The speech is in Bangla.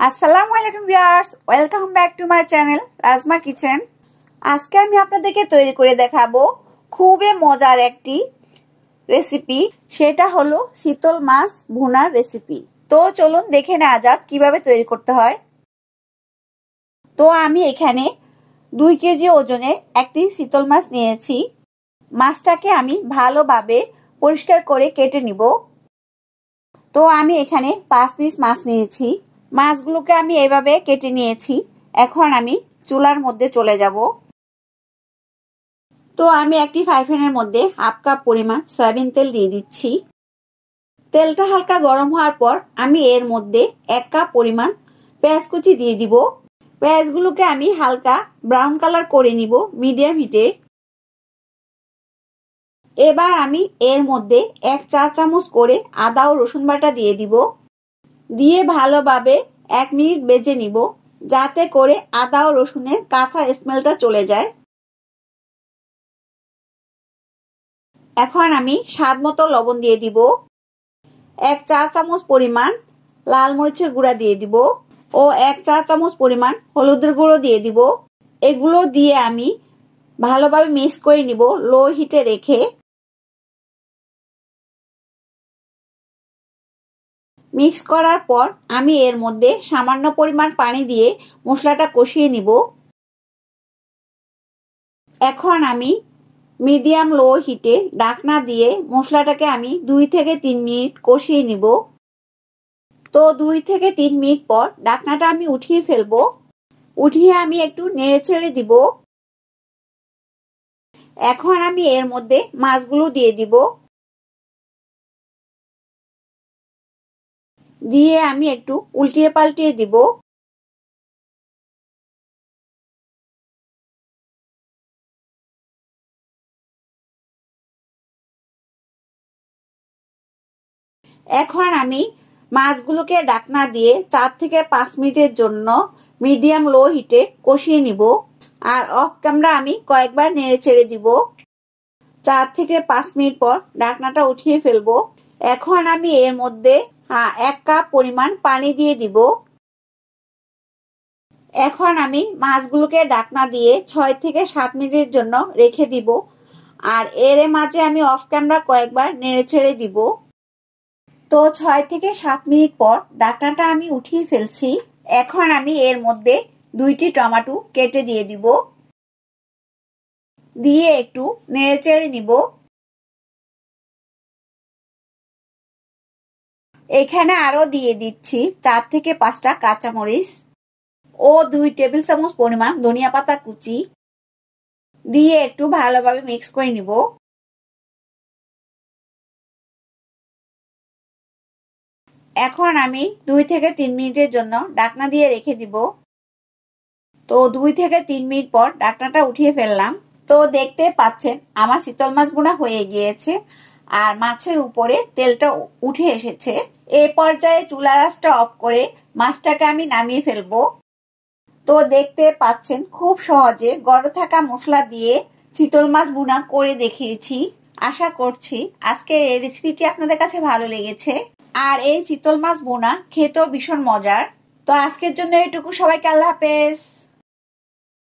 আসসালামু আলাইকুম viewers welcome back to my channel Rajma Kitchen আজকে আমি আপনাদেরকে তৈরি করে দেখাবো খুবই মজার একটি রেসিপি সেটা হলো শীতল মাছ ভুনার রেসিপি তো চলুন দেখে নেওয়া যাক কীভাবে তৈরি করতে হয়। তো আমি এখানে দুই কেজি ওজনের একটি শীতল মাছ নিয়েছি। মাছটাকে আমি ভালোভাবে পরিষ্কার করে কেটে নিব। তো আমি এখানে পাঁচ পিস মাছ নিয়েছি। মাছগুলোকে আমি এভাবে কেটে নিয়েছি। এখন আমি চুলার মধ্যে চলে যাব। তো আমি একটি ফ্রাইপ্যানের মধ্যে হাফ কাপ পরিমাণ সয়াবিন তেল দিয়ে দিচ্ছি। তেলটা হালকা গরম হওয়ার পর আমি এর মধ্যে এক কাপ পরিমাণ পেঁয়াজ কুচি দিয়ে দিব। পেঁয়াজগুলোকে আমি হালকা ব্রাউন কালার করে নিব মিডিয়াম হিটে। এবার আমি এর মধ্যে এক চা চামচ করে আদা ও রসুন বাটা দিয়ে দিব। দিয়ে ভালোভাবে এক মিনিট বেজে নিব, যাতে করে আদা ও রসুনের কাঁচা স্মেলটা চলে যায়। এখন আমি স্বাদ মতো লবণ দিয়ে দিব। এক চা চামচ পরিমাণ লাল মরিচের গুঁড়া দিয়ে দিব ও এক চা চামচ পরিমাণ হলুদের গুঁড়ো দিয়ে দিব। এগুলো দিয়ে আমি ভালোভাবে মিক্স করে নিব, লো হিটে রেখে। মিক্স করার পর আমি এর মধ্যে সামান্য পরিমাণ পানি দিয়ে মশলাটা কষিয়ে নিব। এখন আমি মিডিয়াম লো হিটে ডাকনা দিয়ে মশলাটাকে আমি দুই থেকে তিন মিনিট কষিয়ে নিব। তো দুই থেকে তিন মিনিট পর ডাকনাটা আমি উঠিয়ে ফেলব। উঠিয়ে আমি একটু নেড়ে ছেড়ে দিব। এখন আমি এর মধ্যে মাছগুলো দিয়ে দিব। দিয়ে আমি একটু উল্টিয়ে পাল্টিয়ে দিব। এখন আমি মাছগুলোকে ডাকনা দিয়ে চার থেকে পাঁচ মিনিটের জন্য মিডিয়াম লো হিটে কষিয়ে নিব আর অফ ক্যামেরা আমি কয়েকবার নেড়ে চেড়ে দিব। চার থেকে পাঁচ মিনিট পর ডাকনাটা উঠিয়ে ফেলব। এখন আমি এর মধ্যে এক কাপ পরিমাণ পানি দিয়ে দিব। এখন আমি মাছগুলোকে ডাকনা দিয়ে ছয় থেকে সাত মিনিটের জন্য রেখে দিব। আর এর মাঝে আমি অফ ক্যামেরা কয়েকবার নেড়ে ছেড়ে দিব। তো ছয় থেকে সাত মিনিট পর ডাকনাটা আমি উঠিয়ে ফেলছি। এখন আমি এর মধ্যে দুইটি টমাটো কেটে দিয়ে দিব। দিয়ে একটু নেড়ে চেড়ে নিব। এখানে আরও দিয়ে দিচ্ছি চার থেকে পাঁচটা কাঁচামরিচ ও দুই টেবিল চামচ পরিমাণ ধনিয়া পাতা কুচি। দিয়ে একটু ভালোভাবে মিক্স করে নিব। এখন আমি দুই থেকে তিন মিনিটের জন্য ডাকনা দিয়ে রেখে দিব। তো দুই থেকে তিন মিনিট পর ডাকনাটা উঠিয়ে ফেললাম। তো দেখতে পাচ্ছেন, আমার শীতল মাছ বোনা হয়ে গিয়েছে আর মাছের উপরে তেলটা উঠে এসেছে। এই পর্যায়ে চুলা অফ করে মাছটাকে আমি নামিয়ে ফেলব। তো দেখতে পাচ্ছেন খুব সহজে গড় থাকা মশলা দিয়ে চিতল মাছ বুনা করে দেখিয়েছি। আশা করছি আজকে এই রেসিপিটি আপনাদের কাছে ভালো লেগেছে। আর এই চিতল মাছ বোনা খেতেও ভীষণ মজার। তো আজকের জন্য এটুকু সবাইকে আল্লাহ হাফেজ।